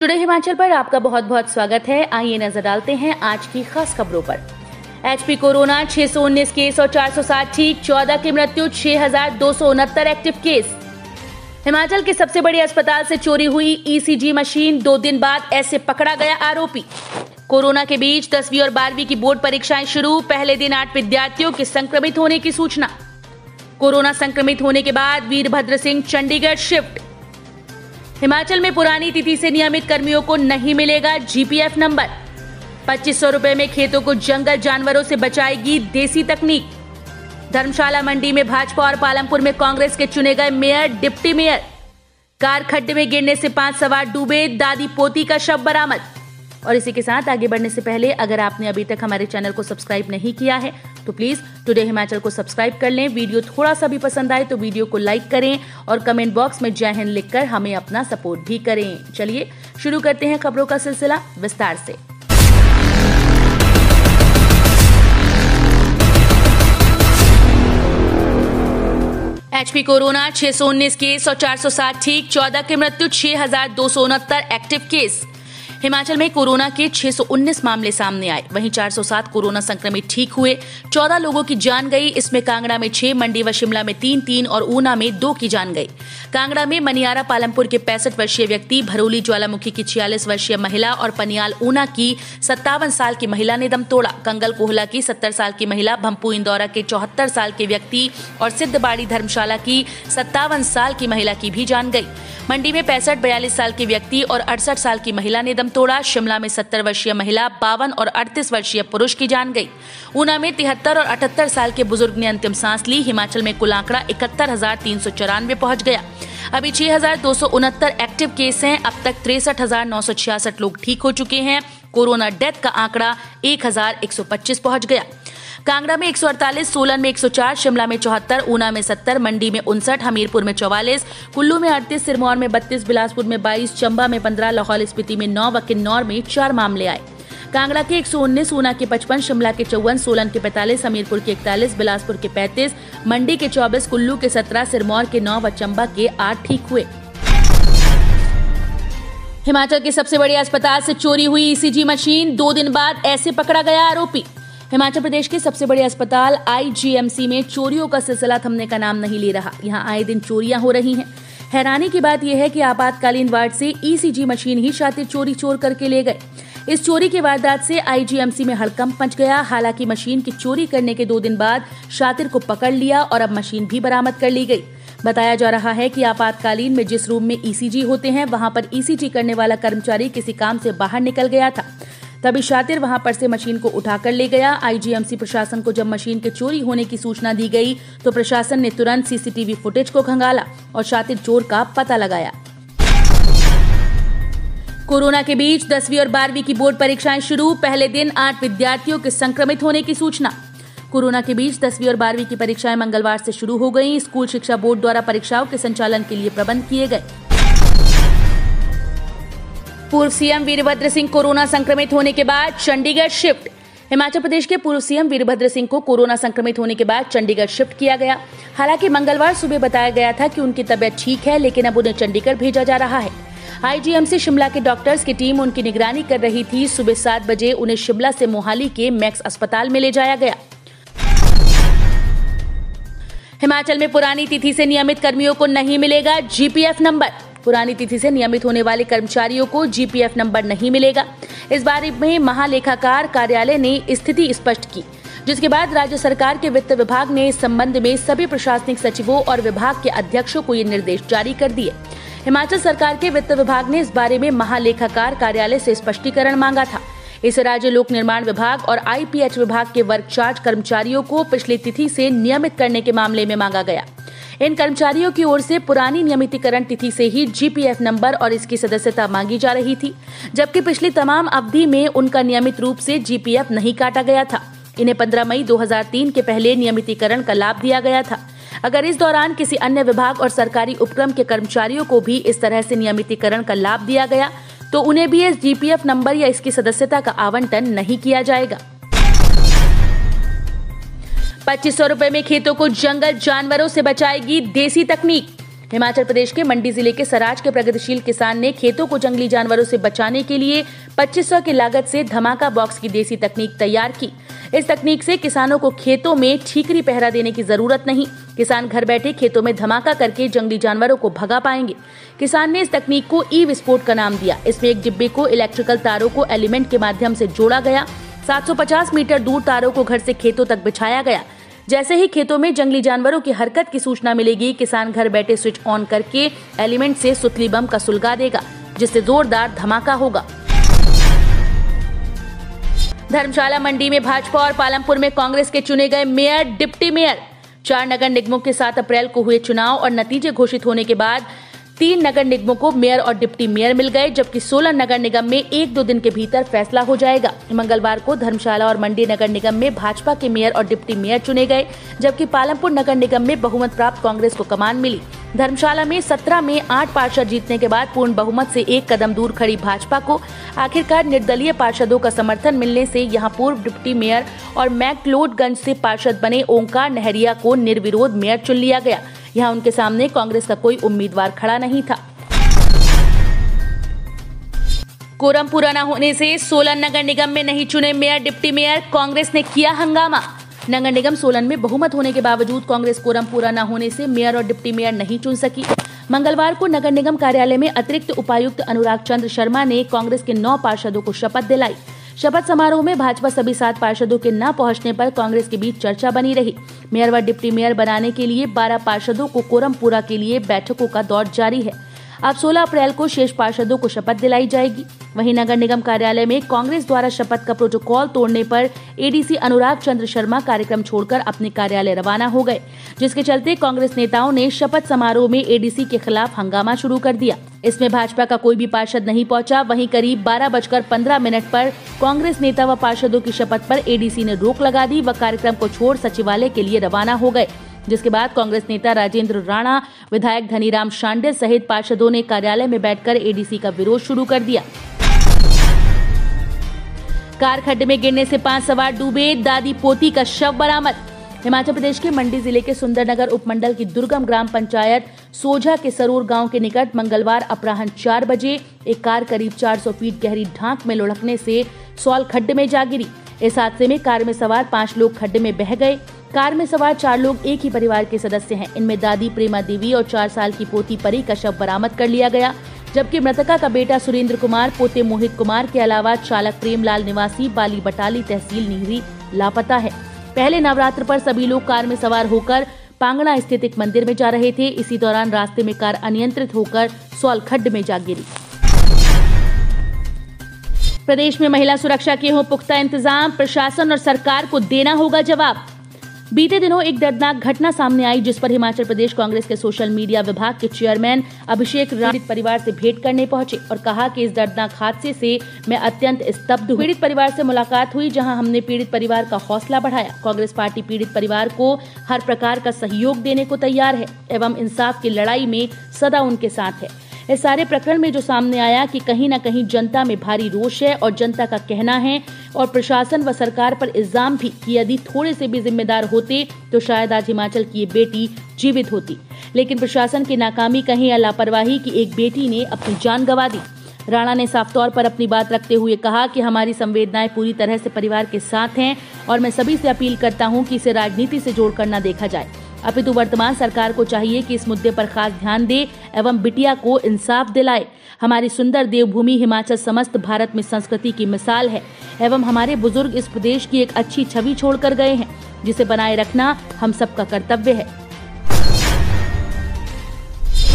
Today Himachal पर आपका बहुत बहुत स्वागत है। आइए नज़र डालते हैं आज की खास खबरों पर। एचपी कोरोना, छह सौ उन्नीस केस और 460 ठीक 14 की मृत्यु, छह हज़ार दो सौ उनहत्तर एक्टिव केस। हिमाचल के सबसे बड़े अस्पताल से चोरी हुई ईसीजी मशीन, दो दिन बाद ऐसे पकड़ा गया आरोपी। कोरोना के बीच दसवीं और बारहवीं की बोर्ड परीक्षाएँ शुरू, पहले दिन आठ विद्यार्थियों के संक्रमित होने की सूचना। कोरोना संक्रमित होने के बाद वीरभद्र सिंह, चंडीगढ़ शिफ्ट। हिमाचल में पुरानी तिथि से नियमित कर्मियों को नहीं मिलेगा जीपीएफ नंबर। पच्चीस सौ रूपए में खेतों को जंगल जानवरों से बचाएगी देसी तकनीक। धर्मशाला मंडी में भाजपा और पालमपुर में कांग्रेस के चुने गए मेयर, डिप्टी मेयर। कार खड्डे में गिरने से पाँच सवार डूबे, दादी पोती का शव बरामद। और इसी के साथ आगे बढ़ने से पहले, अगर आपने अभी तक हमारे चैनल को सब्सक्राइब नहीं किया है तो प्लीज़ टुडे हिमाचल को सब्सक्राइब कर लें। वीडियो थोड़ा सा भी पसंद आए तो वीडियो को लाइक करें और कमेंट बॉक्स में जय हिंद लिखकर हमें अपना सपोर्ट भी करें। चलिए, शुरू करते हैं खबरों का सिलसिला विस्तार से। एचपी कोरोना, छह केस और 460 ठीक 14 की मृत्यु, छह हज़ार दो सौ उनहत्तर एक्टिव केस हिमाचल में कोरोना के 619 मामले सामने आए। वहीं 407 कोरोना संक्रमित ठीक हुए। 14 लोगों की जान गई। इसमें कांगड़ा में छह, मंडी व शिमला में तीन तीन और ऊना में दो की जान गई। कांगड़ा में मनियारा, पालमपुर के पैंसठ वर्षीय व्यक्ति, भरोली ज्वालामुखी की छियालीस वर्षीय महिला और पनियाल ऊना की सत्तावन साल की महिला ने दम तोड़ा। कंगल कोहला की सत्तर साल की महिला भम्पू इंदौरा के चौहत्तर साल के व्यक्ति और सिद्धबाड़ी धर्मशाला की सत्तावन साल की महिला की भी जान गई। मंडी में पैंसठ, बयालीस साल के व्यक्ति और अड़सठ साल की महिला ने दम तोड़ा शिमला में सत्तर वर्षीय महिला, बावन और अड़तीस वर्षीय पुरुष की जान गई। ऊना में तिहत्तर और अठहत्तर साल के बुज़ुर्ग ने अंतिम सांस ली। हिमाचल में कुल आंकड़ा इकहत्तर हज़ार तीन सौ चौरानवे पहुँच गया। अभी छह हज़ार दो सौ उनहत्तर एक्टिव केस हैं। अब तक तिरसठ हज़ार नौ सौ छियासठ लोग ठीक हो चुके हैं। कोरोना डेथ का आंकड़ा एक हज़ार एक सौ पच्चीस पहुँच गया। कांगड़ा में 148, सोलन में 104, शिमला में चौहत्तर ऊना में 70, मंडी में उनसठ हमीरपुर में चौवालीस कुल्लू में अड़तीस सिरमौर में बत्तीस बिलासपुर में 22, चंबा में 15, लाहौल स्पीति में नौ व किन्नौर में चार मामले आए। कांगड़ा के 119, ऊना के 55, शिमला के चौवन सोलन के 45, हमीरपुर के 41, बिलासपुर के 35, मंडी के 24, कुल्लू के 17, सिरमौर के 9 व चंबा के 8 ठीक हुए। हिमाचल के सबसे बड़े अस्पताल से चोरी हुई ईसीजी मशीन दो दिन बाद ऐसे पकड़ा गया आरोपी। हिमाचल प्रदेश के सबसे बड़े अस्पताल आईजीएमसी में चोरियों का सिलसिला थमने का नाम नहीं ले रहा। यहाँ आए दिन चोरियाँ हो रही हैं। हैरानी की बात यह है कि आपातकालीन वार्ड से ईसीजी मशीन ही शातिर चोरी चोर करके ले गए। इस चोरी की वारदात से आईजीएमसी में हड़कंप मच गया। हालाँकि मशीन की चोरी करने के दो दिन बाद शातिर को पकड़ लिया और अब मशीन भी बरामद कर ली गई। बताया जा रहा है कि आपातकालीन में जिस रूम में ईसीजी होते हैं, वहाँ पर ईसीजी करने वाला कर्मचारी किसी काम से बाहर निकल गया था। तभी शातिर वहाँ पर से मशीन को उठाकर ले गया। आईजीएमसी प्रशासन को जब मशीन के चोरी होने की सूचना दी गई तो प्रशासन ने तुरंत सीसीटीवी फुटेज को खंगाला और शातिर चोर का पता लगाया। कोरोना के बीच दसवीं और बारहवीं की बोर्ड परीक्षाएँ शुरू। पहले दिन आठ विद्यार्थियों के संक्रमित होने की सूचना। कोरोना के बीच दसवीं और बारहवीं की परीक्षाएँ मंगलवार से शुरू हो गई। स्कूल शिक्षा बोर्ड द्वारा परीक्षाओं के संचालन के लिए प्रबंध किए गए। पूर्व सीएम वीरभद्र सिंह कोरोना संक्रमित होने के बाद चंडीगढ़ शिफ्ट। हिमाचल प्रदेश के पूर्व सीएम वीरभद्र सिंह को कोरोना संक्रमित होने के बाद चंडीगढ़ शिफ्ट किया गया। हालाँकि मंगलवार सुबह बताया गया था कि उनकी तबियत ठीक है, लेकिन अब उन्हें चंडीगढ़ भेजा जा रहा है। आईजीएमसी शिमला के डॉक्टर्स की टीम उनकी निगरानी कर रही थी। सुबह सात बजे उन्हें शिमला से मोहाली के मैक्स अस्पताल में ले जाया गया। हिमाचल में पुरानी तिथि से नियमित कर्मियों को नहीं मिलेगा जीपीएफ नंबर। पुरानी तिथि से नियमित होने वाले कर्मचारियों को जीपीएफ नंबर नहीं मिलेगा। इस बारे में महालेखाकार कार्यालय ने स्थिति स्पष्ट की, जिसके बाद राज्य सरकार के वित्त विभाग ने इस संबंध में सभी प्रशासनिक सचिवों और विभाग के अध्यक्षों को ये निर्देश जारी कर दिए। हिमाचल सरकार के वित्त विभाग ने इस बारे में महालेखाकार कार्यालय से स्पष्टीकरण मांगा था। इसे राज्य लोक निर्माण विभाग और आईपीएच विभाग के वर्क चार्ज कर्मचारियों को पिछली तिथि से नियमित करने के मामले में मांगा गया। इन कर्मचारियों की ओर से पुरानी नियमितीकरण तिथि से ही जीपीएफ नंबर और इसकी सदस्यता मांगी जा रही थी, जबकि पिछली तमाम अवधि में उनका नियमित रूप से जीपीएफ नहीं काटा गया था। इन्हें 15 मई 2003 के पहले नियमितीकरण का लाभ दिया गया था। अगर इस दौरान किसी अन्य विभाग और सरकारी उपक्रम के कर्मचारियों को भी इस तरह से नियमितीकरण का लाभ दिया गया तो उन्हें भी इस जीपीएफ नंबर या इसकी सदस्यता का आवंटन नहीं किया जाएगा। पच्चीस सौ रूपए में खेतों को जंगल जानवरों से बचाएगी देसी तकनीक। हिमाचल प्रदेश के मंडी ज़िले के सराज के प्रगतिशील किसान ने खेतों को जंगली जानवरों से बचाने के लिए 2500 की लागत से धमाका बॉक्स की देसी तकनीक तैयार की। इस तकनीक से किसानों को खेतों में ठीकरी पहरा देने की ज़रूरत नहीं। किसान घर बैठे खेतों में धमाका करके जंगली जानवरों को भगा पाएँगे। किसान ने इस तकनीक को ई विस्फोट का नाम दिया। इसमें एक डिब्बे को इलेक्ट्रिकल तारों को एलिमेंट के माध्यम से जोड़ा गया। 750 मीटर दूर तारों को घर से खेतों तक बिछाया गया। जैसे ही खेतों में जंगली जानवरों की हरकत की सूचना मिलेगी, किसान घर बैठे स्विच ऑन करके एलिमेंट से सुतली बम का सुलगा देगा, जिससे जोरदार धमाका होगा। धर्मशाला मंडी में भाजपा और पालमपुर में कांग्रेस के चुने गए मेयर, डिप्टी मेयर। चार नगर निगमों के सात अप्रैल को हुए चुनाव और नतीजे घोषित होने के बाद तीन नगर निगमों को मेयर और डिप्टी मेयर मिल गए, जबकि सोलह नगर निगम में एक दो दिन के भीतर फैसला हो जाएगा। मंगलवार को धर्मशाला और मंडी नगर निगम में भाजपा के मेयर और डिप्टी मेयर चुने गए, जबकि पालमपुर नगर निगम में बहुमत प्राप्त कांग्रेस को कमान मिली। धर्मशाला में 17 में आठ पार्षद जीतने के बाद पूर्ण बहुमत से एक कदम दूर खड़ी भाजपा को। आखिरकार निर्दलीय पार्षदों का समर्थन मिलने से यहाँ पूर्व डिप्टी मेयर और मैकलोडगंज से पार्षद बने ओंकार नहरिया को निर्विरोध मेयर चुन लिया गया। यहाँ उनके सामने कांग्रेस का कोई उम्मीदवार खड़ा नहीं था। कोरम पूरा न होने से सोलन नगर निगम में नहीं चुने मेयर, डिप्टी मेयर, कांग्रेस ने किया हंगामा। नगर निगम सोलन में बहुमत होने के बावजूद कांग्रेस कोरम पूरा न होने से मेयर और डिप्टी मेयर नहीं चुन सकी। मंगलवार को नगर निगम कार्यालय में अतिरिक्त उपायुक्त अनुराग चंद्र शर्मा ने कांग्रेस के नौ पार्षदों को शपथ दिलाई। शपथ समारोह में भाजपा सभी सात पार्षदों के न पहुँचने पर कांग्रेस के बीच चर्चा बनी रही। मेयर व डिप्टी मेयर बनाने के लिए 12 पार्षदों को कोरम पूरा के लिए बैठकों का दौर जारी है। अब 16 अप्रैल को शेष पार्षदों को शपथ दिलाई जाएगी। वहीं नगर निगम कार्यालय में कांग्रेस द्वारा शपथ का प्रोटोकॉल तोड़ने पर एडीसी अनुराग चंद्र शर्मा कार्यक्रम छोड़कर अपने कार्यालय रवाना हो गए, जिसके चलते कांग्रेस नेताओं ने शपथ समारोह में एडीसी के खिलाफ हंगामा शुरू कर दिया। इसमें भाजपा का कोई भी पार्षद नहीं पहुँचा, वहीं करीब बारह बजकर पंद्रह मिनट पर कांग्रेस नेता व पार्षदों की शपथ पर एडीसी ने रोक लगा दी व कार्यक्रम को छोड़ सचिवालय के लिए रवाना हो गए। जिसके बाद कांग्रेस नेता राजेंद्र राणा, विधायक धनीराम शांडे सहित पार्षदों ने कार्यालय में बैठकर एडीसी का विरोध शुरू कर दिया। कार खड्डे में गिरने से पाँच सवार डूबे, दादी पोती का शव बरामद। हिमाचल प्रदेश के मंडी ज़िले के सुंदरनगर उपमंडल की दुर्गम ग्राम पंचायत सोझा के सरूर गाँव के निकट मंगलवार अपराहन चार बजे एक कार करीब 400 फीट गहरी ढांक में लुढ़कने से सौल खड्डे में जा गिरी। इस हादसे में कार में सवार पाँच लोग खड्डे में बह गए। कार में सवार चार लोग एक ही परिवार के सदस्य हैं। इनमें दादी प्रेमा देवी और चार साल की पोती परी का शव बरामद कर लिया गया, जबकि मृतका का बेटा सुरेंद्र कुमार, पोते मोहित कुमार के अलावा चालक प्रेमलाल निवासी, बाली बटाली तहसील निहरी लापता है। पहले नवरात्र पर सभी लोग कार में सवार होकर पांगड़ा स्थित एक मंदिर में जा रहे थे। इसी दौरान रास्ते में कार अनियंत्रित होकर सौल खड्ड में जा गिरी। प्रदेश में महिला सुरक्षा के हो पुख्ता इंतज़ाम, प्रशासन और सरकार को देना होगा जवाब। बीते दिनों एक दर्दनाक घटना सामने आई, जिस पर हिमाचल प्रदेश कांग्रेस के सोशल मीडिया विभाग के चेयरमैन अभिषेक पीड़ित परिवार से भेंट करने पहुँचे और कहा कि इस दर्दनाक हादसे से मैं अत्यंत स्तब्ध पीड़ित परिवार से मुलाकात हुई, जहाँ हमने पीड़ित परिवार का हौसला बढ़ाया। कांग्रेस पार्टी पीड़ित परिवार को हर प्रकार का सहयोग देने को तैयार है एवं इंसाफ की लड़ाई में सदा उनके साथ है। इस सारे प्रकरण में जो सामने आया कि कहीं ना कहीं जनता में भारी रोष है और जनता का कहना है और प्रशासन व सरकार पर इल्ज़ाम भी कि यदि थोड़े से भी जिम्मेदार होते तो शायद आज हिमाचल की ये बेटी जीवित होती। लेकिन प्रशासन की नाकामी कहीं या लापरवाही की एक बेटी ने अपनी जान गंवा दी। राणा ने साफ़ तौर पर अपनी बात रखते हुए कहा कि हमारी संवेदनाएँ पूरी तरह से परिवार के साथ हैं और मैं सभी से अपील करता हूँ कि इसे राजनीति से जोड़कर न देखा जाए। अपितु वर्तमान सरकार को चाहिए कि इस मुद्दे पर खास ध्यान दे एवं बिटिया को इंसाफ दिलाए। हमारी सुंदर देवभूमि हिमाचल समस्त भारत में संस्कृति की मिसाल है एवं हमारे बुज़ुर्ग इस प्रदेश की एक अच्छी छवि छोड़कर गए हैं, जिसे बनाए रखना हम सबका कर्तव्य है।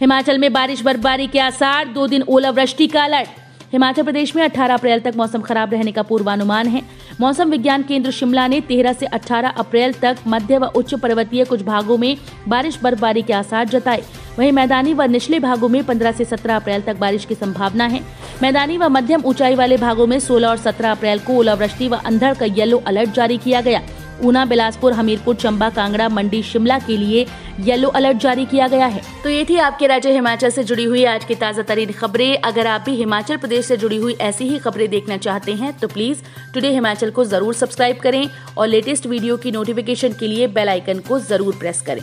हिमाचल में बारिश बर्फबारी के आसार, दो दिन ओलावृष्टि का अलर्ट। हिमाचल प्रदेश में 18 अप्रैल तक मौसम खराब रहने का पूर्वानुमान है। मौसम विज्ञान केंद्र शिमला ने 13 से 18 अप्रैल तक मध्य व उच्च पर्वतीय कुछ भागों में बारिश बर्फबारी के आसार जताए। वहीं मैदानी व निचले भागों में 15 से 17 अप्रैल तक बारिश की संभावना है। मैदानी व मध्यम ऊंचाई वाले भागों में 16 और 17 अप्रैल को ओलावृष्टि व अंधड़ का येलो अलर्ट जारी किया गया। ऊना, बिलासपुर, हमीरपुर, चंबा, कांगड़ा, मंडी, शिमला के लिए येलो अलर्ट जारी किया गया है। तो ये थी आपके राज्य हिमाचल से जुड़ी हुई आज की ताज़ा तरीन खबरें। अगर आप भी हिमाचल प्रदेश से जुड़ी हुई ऐसी ही खबरें देखना चाहते हैं तो प्लीज़ टुडे हिमाचल को ज़रूर सब्सक्राइब करें और लेटेस्ट वीडियो की नोटिफिकेशन के लिए बेलाइकन को ज़रूर प्रेस करें।